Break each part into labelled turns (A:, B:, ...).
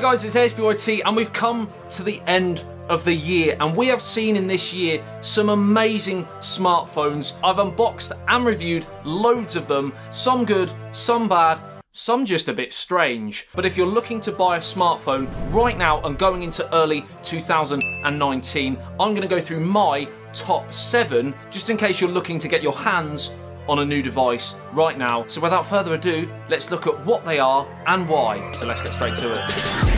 A: Guys, it's ASBYT and we've come to the end of the year and we have seen in this year some amazing smartphones. I've unboxed and reviewed loads of them, some good, some bad, some just a bit strange. But if you're looking to buy a smartphone right now and going into early 2019, I'm gonna go through my top seven, just in case you're looking to get your hands on a new device right now. So without further ado, let's look at what they are and why. So let's get straight to it.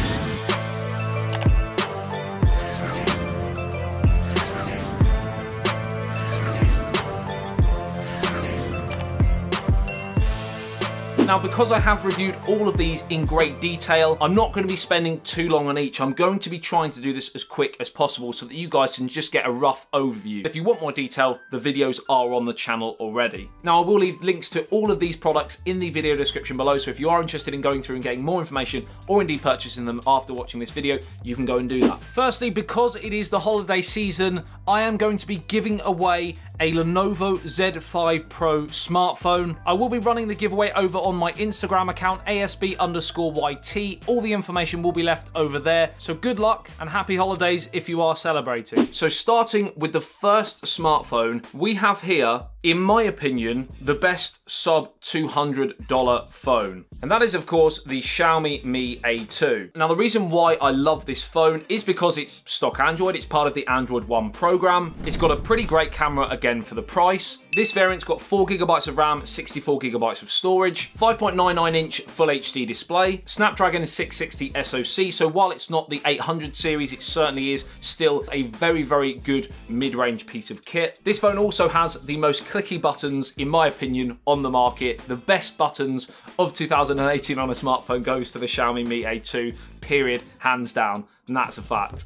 A: Now, because I have reviewed all of these in great detail, I'm not going to be spending too long on each. I'm going to be trying to do this as quick as possible so that you guys can just get a rough overview. If you want more detail, the videos are on the channel already. Now, I will leave links to all of these products in the video description below, so if you are interested in going through and getting more information or indeed purchasing them after watching this video, you can go and do that. Firstly, because it is the holiday season, I am going to be giving away a Lenovo Z5 Pro smartphone. I will be running the giveaway over on my Instagram account, ASB underscore YT. All the information will be left over there. So good luck and happy holidays if you are celebrating. So starting with the first smartphone, we have here in my opinion, the best sub $200 phone. And that is, of course, the Xiaomi Mi A2. Now, the reason why I love this phone is because it's stock Android. It's part of the Android One program. It's got a pretty great camera, again, for the price. This variant's got 4 gigabytes of RAM, 64 gigabytes of storage, 5.99 inch Full HD display, Snapdragon 660 SoC, so while it's not the 800 series, it certainly is still a very, very good mid-range piece of kit. This phone also has the most clicky buttons, in my opinion, on the market. The best buttons of 2018 on a smartphone goes to the Xiaomi Mi A2, period, hands down, and that's a fact.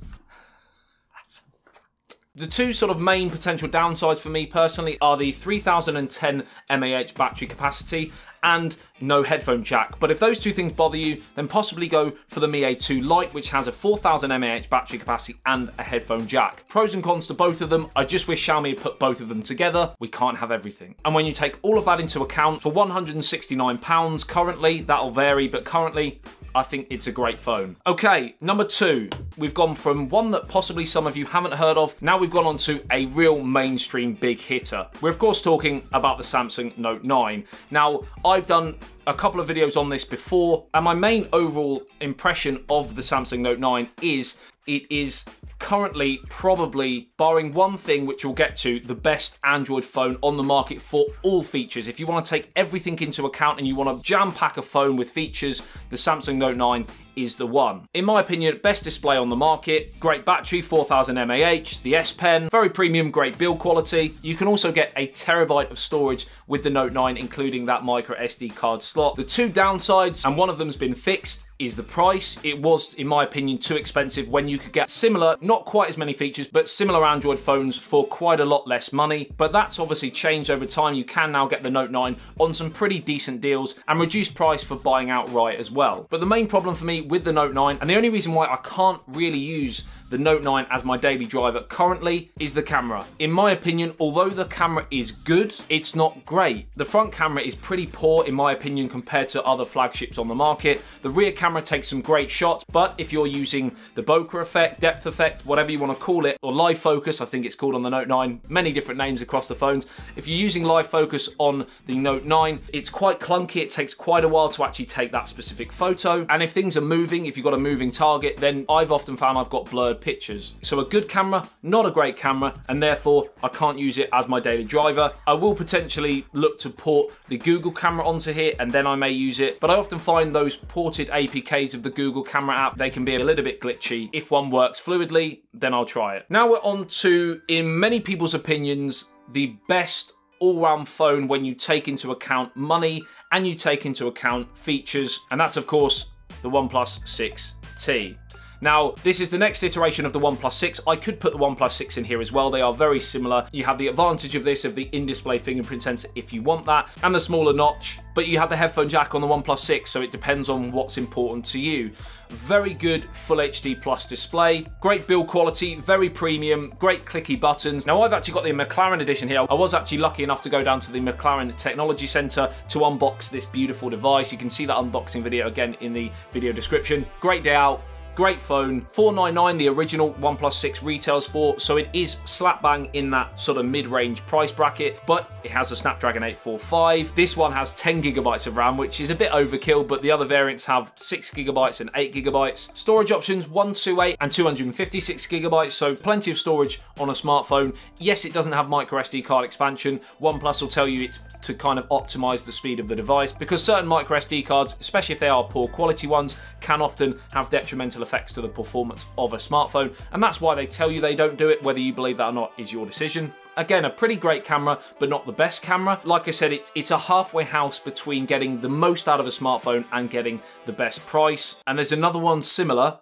A: The two sort of main potential downsides for me personally are the 3010 mAh battery capacity and no headphone jack. But if those two things bother you, then possibly go for the Mi A2 Lite, which has a 4000 mAh battery capacity and a headphone jack. Pros and cons to both of them. I just wish Xiaomi had put both of them together. We can't have everything. And when you take all of that into account, for £169 currently, that'll vary, but currently I think it's a great phone. Okay, number two, we've gone from one that possibly some of you haven't heard of, now we've gone on to a real mainstream big hitter. We're of course talking about the Samsung Note 9. Now, I've done a couple of videos on this before, and my main overall impression of the Samsung Note 9 is it is currently probably, barring one thing which we'll get to, the best Android phone on the market for all features. If you want to take everything into account and you want to jam pack a phone with features, the Samsung Note 9 is the one. In my opinion, best display on the market, great battery, 4000 mAh, the S Pen, very premium, great build quality. You can also get a terabyte of storage with the Note 9, including that micro SD card slot. The two downsides, and one of them's been fixed, is the price. It was, in my opinion, too expensive when you could get similar, not quite as many features, but similar Android phones for quite a lot less money. But that's obviously changed over time. You can now get the Note 9 on some pretty decent deals and reduced price for buying outright as well. But the main problem for me with the Note 9, and the only reason why I can't really use the Note 9 as my daily driver currently is the camera. In my opinion, although the camera is good, it's not great. The front camera is pretty poor in my opinion compared to other flagships on the market. The rear camera takes some great shots, but if you're using the bokeh effect, depth effect, whatever you want to call it, or live focus, I think it's called on the Note 9, many different names across the phones. If you're using live focus on the Note 9, it's quite clunky. It takes quite a while to actually take that specific photo. And if things are moving, if you've got a moving target, then I've often found I've got blurred pictures. So a good camera, not a great camera, and therefore I can't use it as my daily driver. I will potentially look to port the Google camera onto here and then I may use it, but I often find those ported APKs of the Google camera app, they can be a little bit glitchy. If one works fluidly, then I'll try it. Now we're on to, in many people's opinions, the best all-round phone when you take into account money and you take into account features, and that's of course the OnePlus 6T. Now, this is the next iteration of the OnePlus 6. I could put the OnePlus 6 in here as well. They are very similar. You have the advantage of this, of the in-display fingerprint sensor if you want that, and the smaller notch, but you have the headphone jack on the OnePlus 6, so it depends on what's important to you. Very good Full HD Plus display, great build quality, very premium, great clicky buttons. Now I've actually got the McLaren edition here. I was actually lucky enough to go down to the McLaren Technology Centre to unbox this beautiful device. You can see that unboxing video again in the video description. Great day out, Great phone. 499 the original OnePlus 6 retails for, so it is slap bang in that sort of mid-range price bracket, but it has a Snapdragon 845. This one has 10 gigabytes of RAM, which is a bit overkill, but the other variants have 6 gigabytes and 8 gigabytes. Storage options, 128 and 256 gigabytes, so plenty of storage on a smartphone. Yes, it doesn't have micro SD card expansion. OnePlus will tell you it's to kind of optimize the speed of the device because certain micro SD cards, especially if they are poor quality ones, can often have detrimental effects to the performance of a smartphone. And that's why they tell you they don't do it. Whether you believe that or not is your decision. Again, a pretty great camera, but not the best camera. Like I said, it, it's a halfway house between getting the most out of a smartphone and getting the best price. And there's another one similar,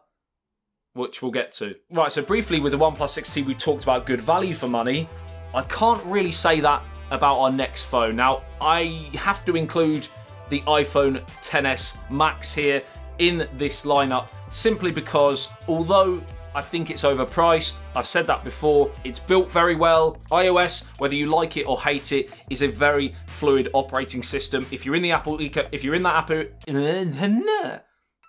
A: which we'll get to. Right, so briefly with the OnePlus 6T, we talked about good value for money. I can't really say that about our next phone. Now, I have to include the iPhone XS Max here in this lineup simply because although I think it's overpriced. I've said that before. It's built very well. iOS, whether you like it or hate it, is a very fluid operating system. If you're in the Apple eco, if you're in that Apple,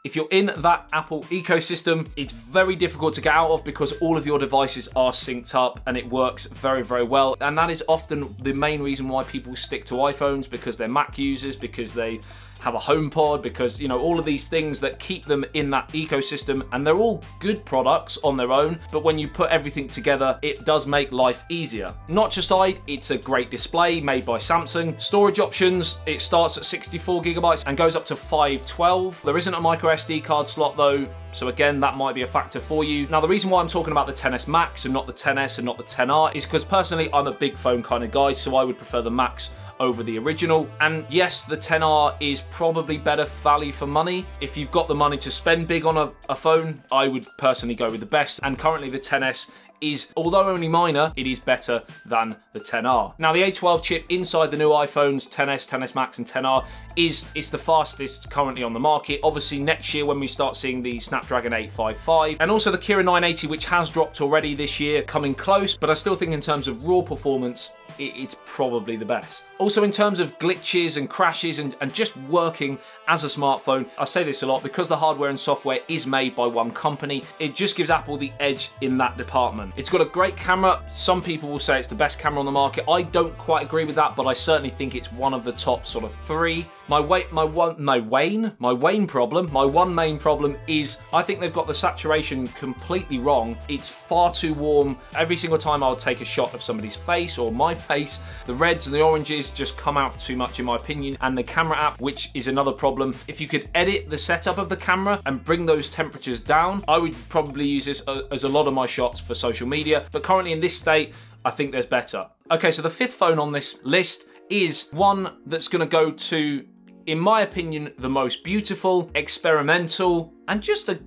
A: if you're in that Apple ecosystem, it's very difficult to get out of because all of your devices are synced up and it works very, very well. And that is often the main reason why people stick to iPhones because they're Mac users, because they have a HomePod because, you know, all of these things that keep them in that ecosystem and they're all good products on their own, but when you put everything together, it does make life easier. Notch aside, it's a great display made by Samsung. Storage options, it starts at 64 gigabytes and goes up to 512. There isn't a micro SD card slot though, so again, that might be a factor for you. Now, the reason why I'm talking about the XS Max and not the XS and not the 10R is because personally, I'm a big phone kind of guy, so I would prefer the Max over the original. And yes, the 10R is probably better value for money. If you've got the money to spend big on a, a phone, I would personally go with the best. And currently the XS is, although only minor, it is better than the 10R. Now the A12 chip inside the new iPhones, 10s, 10s Max and XR is, is the fastest currently on the market. Obviously next year when we start seeing the Snapdragon 855 and also the Kirin 980 which has dropped already this year coming close, but I still think in terms of raw performance, it's probably the best. Also in terms of glitches and crashes and, and just working as a smartphone, I say this a lot, because the hardware and software is made by one company, it just gives Apple the edge in that department. It's got a great camera. Some people will say it's the best camera on the market. I don't quite agree with that, but I certainly think it's one of the top sort of three. My weight, my one, my Wayne, my Wayne problem, my one main problem is I think they've got the saturation completely wrong. It's far too warm. Every single time I would take a shot of somebody's face or my face, the reds and the oranges just come out too much in my opinion. And the camera app, which is another problem. If you could edit the setup of the camera and bring those temperatures down, I would probably use this uh, as a lot of my shots for social media. But currently in this state, I think there's better. Okay, so the fifth phone on this list is one that's gonna go to in my opinion, the most beautiful, experimental, and just a,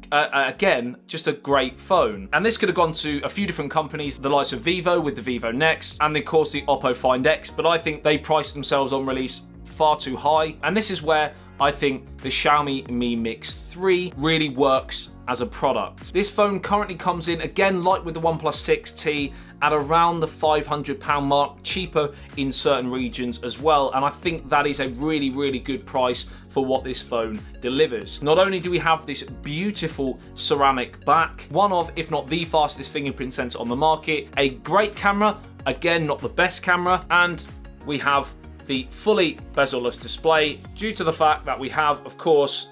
A: again, just a great phone. And this could have gone to a few different companies, the likes of Vivo with the Vivo NEX, and of course the Oppo Find X, but I think they priced themselves on release far too high. And this is where I think the Xiaomi Mi Mix 3 really works as a product. This phone currently comes in, again, like with the OnePlus 6T, at around the £500 mark, cheaper in certain regions as well. And I think that is a really, really good price for what this phone delivers. Not only do we have this beautiful ceramic back, one of, if not the fastest fingerprint sensor on the market, a great camera, again, not the best camera, and we have the fully bezel-less display due to the fact that we have, of course,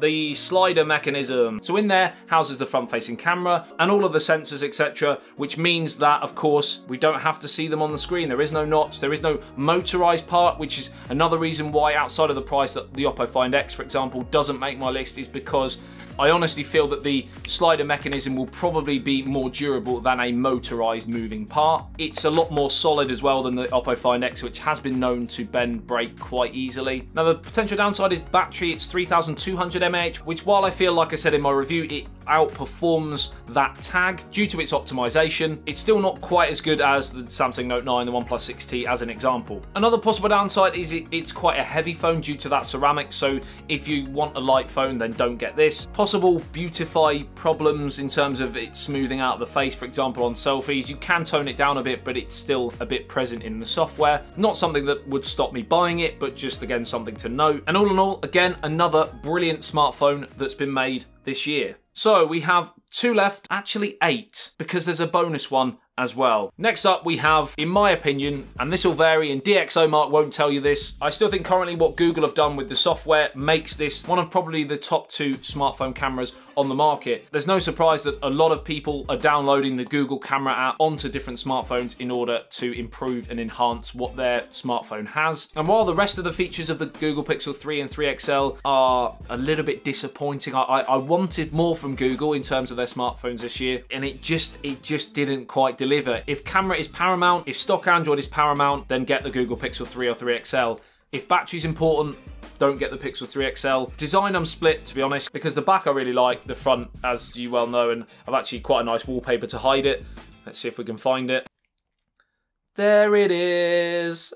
A: the slider mechanism. So in there houses the front facing camera and all of the sensors etc which means that of course we don't have to see them on the screen. There is no notch, there is no motorized part which is another reason why outside of the price that the Oppo Find X for example doesn't make my list is because I honestly feel that the slider mechanism will probably be more durable than a motorized moving part. It's a lot more solid as well than the Oppo Find X, which has been known to bend break quite easily. Now the potential downside is battery, it's 3200 mAh, which while I feel like I said in my review, it outperforms that tag due to its optimization. It's still not quite as good as the Samsung Note 9, the OnePlus 6T as an example. Another possible downside is it, it's quite a heavy phone due to that ceramic, so if you want a light phone, then don't get this. Possible beautify problems in terms of it smoothing out the face, for example, on selfies. You can tone it down a bit, but it's still a bit present in the software. Not something that would stop me buying it, but just again, something to note. And all in all, again, another brilliant smartphone that's been made this year. So we have two left, actually eight, because there's a bonus one as well. Next up, we have, in my opinion, and this will vary, and DxO Mark won't tell you this, I still think currently what Google have done with the software makes this one of probably the top two smartphone cameras on the market. There's no surprise that a lot of people are downloading the Google camera app onto different smartphones in order to improve and enhance what their smartphone has. And while the rest of the features of the Google Pixel 3 and 3 XL are a little bit disappointing, I, I, wanted more from Google in terms of their smartphones this year, and it just it just didn't quite. If camera is paramount, if stock Android is paramount, then get the Google Pixel 3 or 3 XL. If battery's important, don't get the Pixel 3 XL. Design I'm split, to be honest, because the back I really like, the front, as you well know, and I've actually quite a nice wallpaper to hide it. Let's see if we can find it. There it is.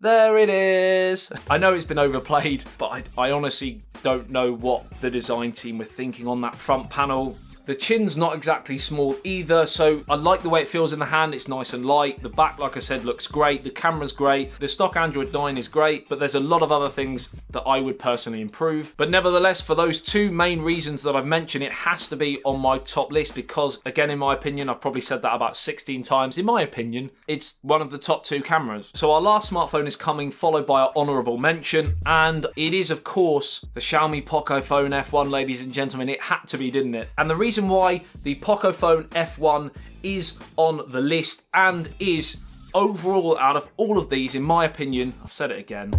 A: There it is. I know it's been overplayed, but I, I honestly don't know what the design team were thinking on that front panel. The chin's not exactly small either, so I like the way it feels in the hand. It's nice and light. The back, like I said, looks great. The camera's great. The stock Android 9 is great, but there's a lot of other things that I would personally improve. But nevertheless, for those two main reasons that I've mentioned, it has to be on my top list because, again, in my opinion, I've probably said that about 16 times. In my opinion, it's one of the top two cameras. So our last smartphone is coming, followed by our honourable mention, and it is, of course, the Xiaomi Pocophone F1, ladies and gentlemen. It had to be, didn't it? And the reason why the Pocophone F1 is on the list and is overall out of all of these, in my opinion, I've said it again,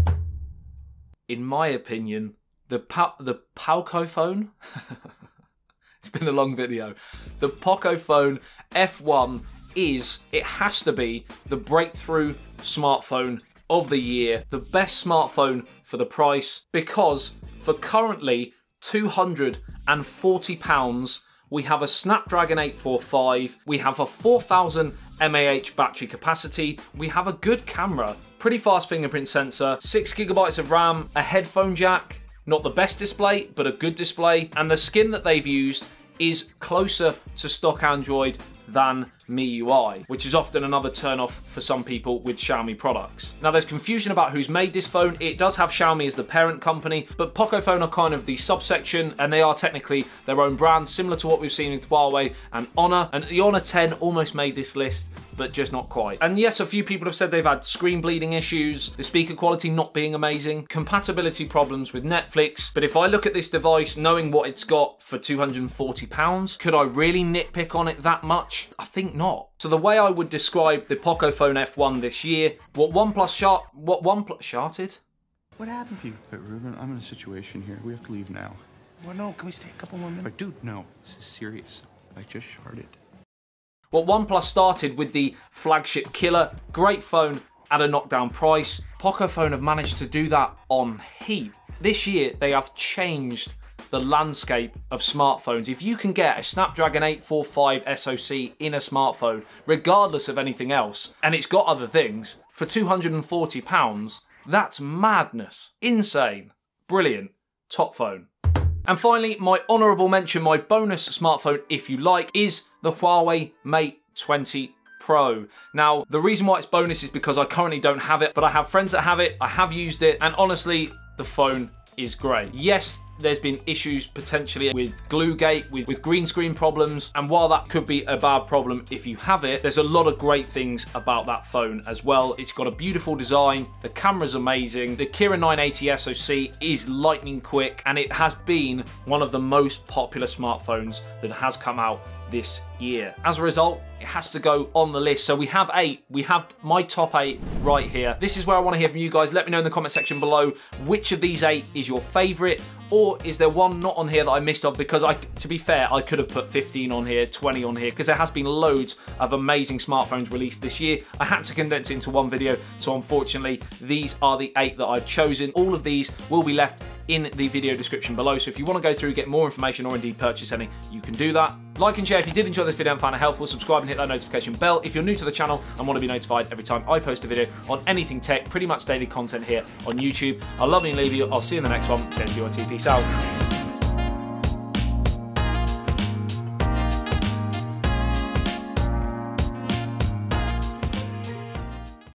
A: in my opinion, the pa the it's been a long video, the Pocophone F1 is, it has to be, the breakthrough smartphone of the year, the best smartphone for the price, because for currently £240, we have a Snapdragon 845, we have a 4000 mAh battery capacity, we have a good camera, pretty fast fingerprint sensor, 6 gigabytes of RAM, a headphone jack, not the best display, but a good display, and the skin that they've used is closer to stock Android than MIUI, which is often another turn-off for some people with Xiaomi products. Now there's confusion about who's made this phone. It does have Xiaomi as the parent company, but Pocophone are kind of the subsection and they are technically their own brand, similar to what we've seen with Huawei and Honor. And the Honor 10 almost made this list, but just not quite. And yes, a few people have said they've had screen bleeding issues, the speaker quality not being amazing, compatibility problems with Netflix. But if I look at this device, knowing what it's got for 240 pounds, could I really nitpick on it that much? I think not. So the way I would describe the Pocophone F1 this year, what OnePlus shot, what OnePlus sharted?
B: What happened to you?
C: But Ruben, I'm in a situation here. We have to leave now.
B: Well, no, can we stay a couple more minutes?
C: But dude, no. This is serious. I just sharded.
A: Well, OnePlus started with the flagship killer, great phone at a knockdown price. Pocophone have managed to do that on heap. This year, they have changed the landscape of smartphones. If you can get a Snapdragon 845 SoC in a smartphone, regardless of anything else, and it's got other things, for £240, that's madness. Insane. Brilliant. Top phone. And finally, my honourable mention, my bonus smartphone, if you like, is the Huawei Mate 20 Pro. Now, the reason why it's bonus is because I currently don't have it, but I have friends that have it, I have used it, and honestly, the phone is great. Yes, there's been issues potentially with Gluegate, with, with green screen problems, and while that could be a bad problem if you have it, there's a lot of great things about that phone as well. It's got a beautiful design, the camera's amazing, the Kirin 980 SoC is lightning quick, and it has been one of the most popular smartphones that has come out this year. As a result, it has to go on the list. So we have eight. We have my top eight right here. This is where I want to hear from you guys. Let me know in the comment section below which of these eight is your favorite or is there one not on here that I missed off because I to be fair I could have put 15 on here 20 on here because there has been loads of amazing smartphones released this year I had to condense it into one video so unfortunately these are the eight that I've chosen all of these will be left in the video description below. So if you want to go through, get more information, or indeed purchase any, you can do that. Like and share if you did enjoy this video and found it helpful. Subscribe and hit that notification bell if you're new to the channel and want to be notified every time I post a video on anything tech, pretty much daily content here on YouTube. I love you and leave you. I'll see you in the next one. Send you on TP. Out.